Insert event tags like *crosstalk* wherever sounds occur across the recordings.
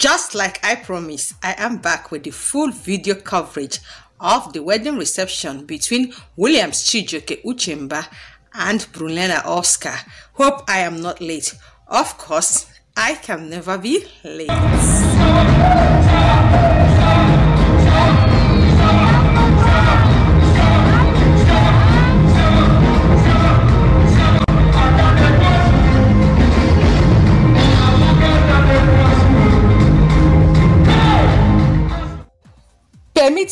Just like I promised, I am back with the full video coverage of the wedding reception between Williams Chijioke Uchemba and Brunella Oscar. Hope I am not late. Of course, I can never be late.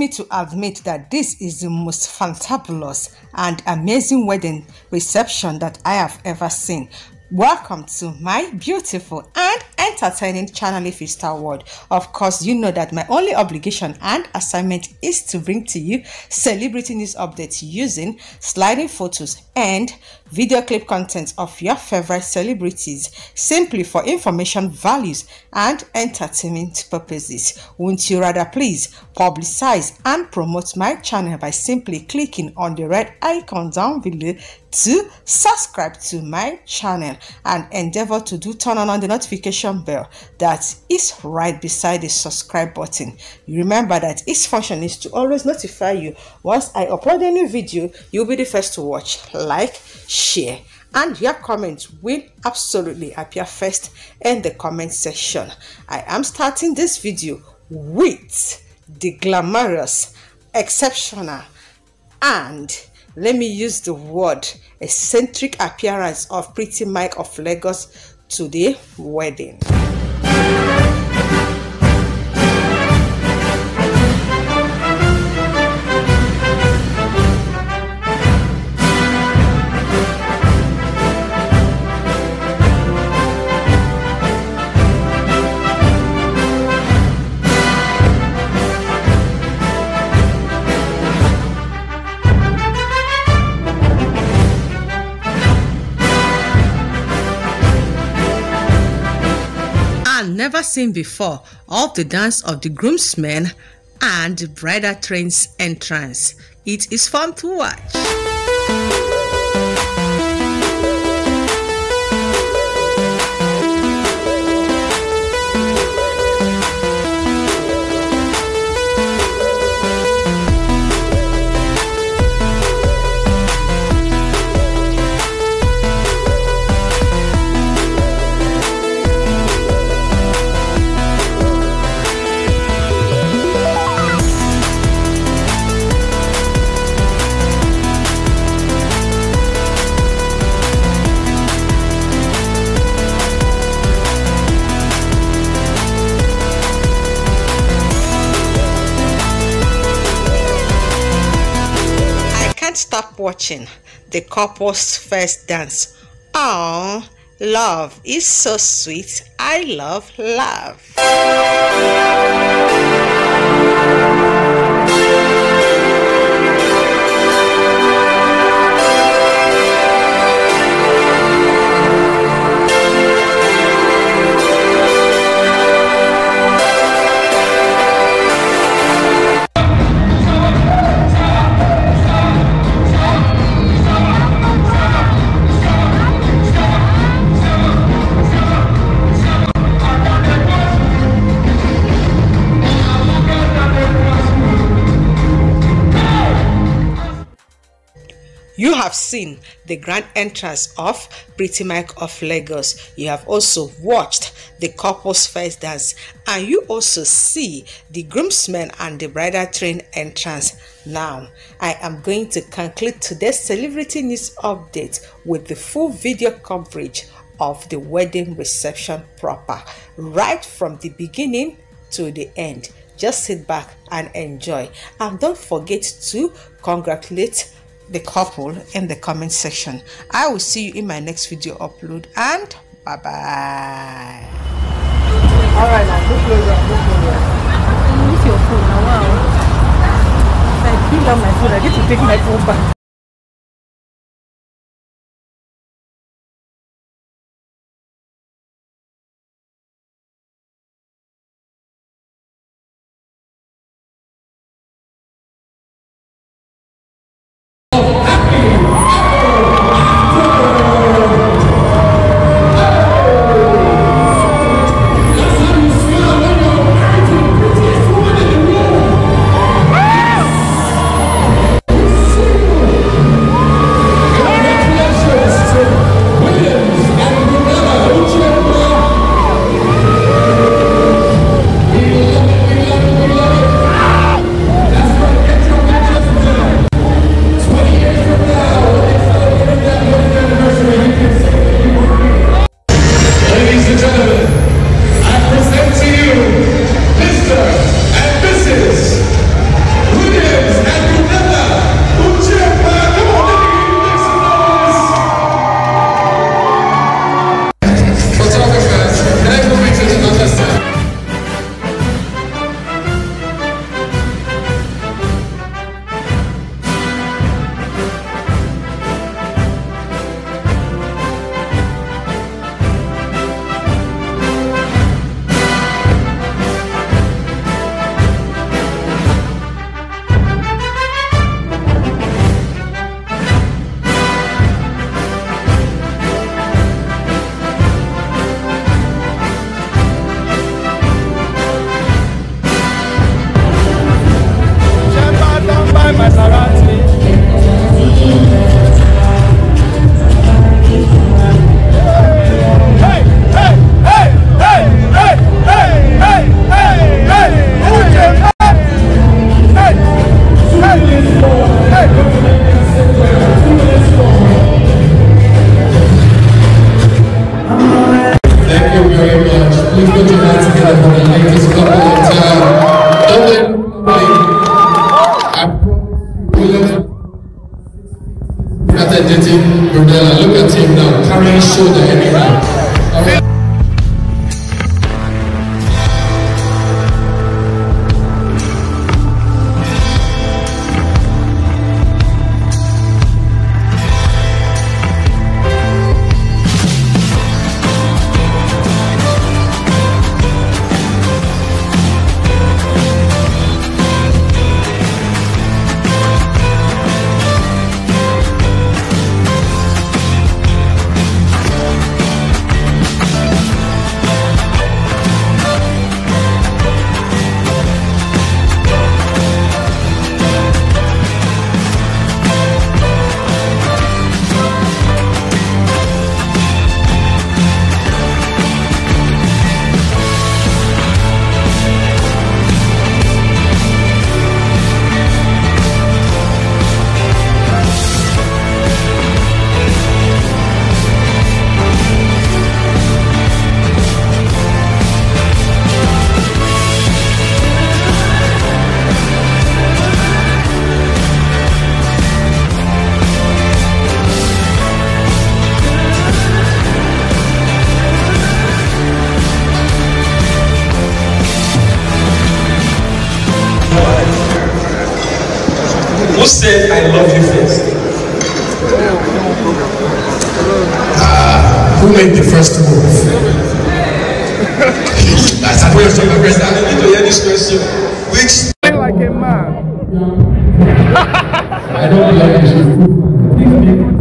Me to admit that this is the most fantabulous and amazing wedding reception that I have ever seen. Welcome to my beautiful and entertaining channel Ifystar World. Of course, you know that my only obligation and assignment is to bring to you celebrity news updates using sliding photos and video clip content of your favorite celebrities simply for information values and entertainment purposes. Wouldn't you rather please publicize and promote my channel by simply clicking on the red icon down below to subscribe to my channel and endeavor to do turn on the notification bell that is right beside the subscribe button. Remember that its function is to always notify you once I upload a new video, you'll be the first to watch, like, share, and your comments will absolutely appear first in the comment section. I am starting this video with the glamorous, exceptional, and let me use the word eccentric appearance of Pretty Mike of Lagos to the wedding. Never seen before of the dance of the groomsmen and the bridal train's entrance. It is fun to watch. Watching the couple's first dance. Oh, love is so sweet. I love love. Have seen the grand entrance of Pretty Mike of Lagos. You have also watched the couple's first dance and you also see the groomsmen and the bridal train entrance. Now, I am going to conclude today's celebrity news update with the full video coverage of the wedding reception proper, right from the beginning to the end. Just sit back and enjoy. And don't forget to congratulate the couple in the comment section. I will see you in my next video upload and bye bye. Alright, now go closer, go closer. Use your phone now, wow. I bring down my phone, I get to take my phone back. isso deve né? Who said I love you first? Ah, who made the first move? That's a question. I need to hear this question. Which like a man. *laughs* I don't like you.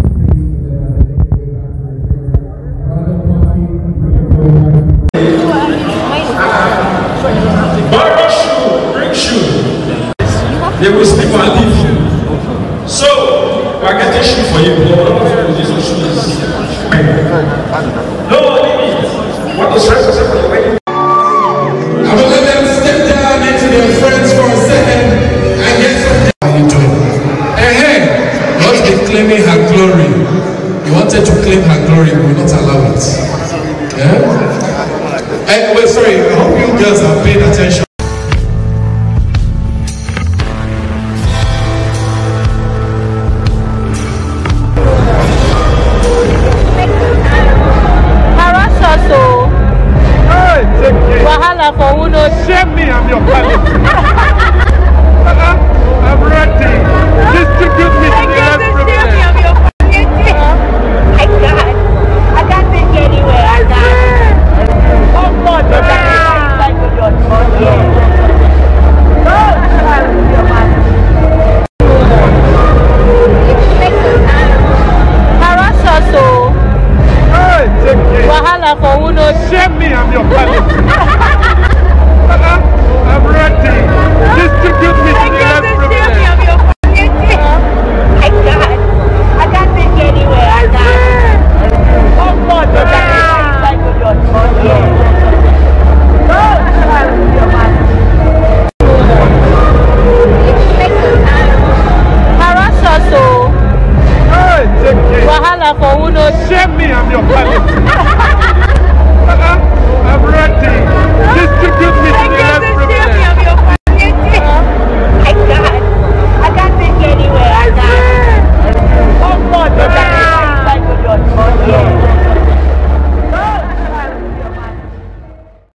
leaders have paid attention. Wahala for Uno. Shame me, I'm your father. shame me, I'm your father.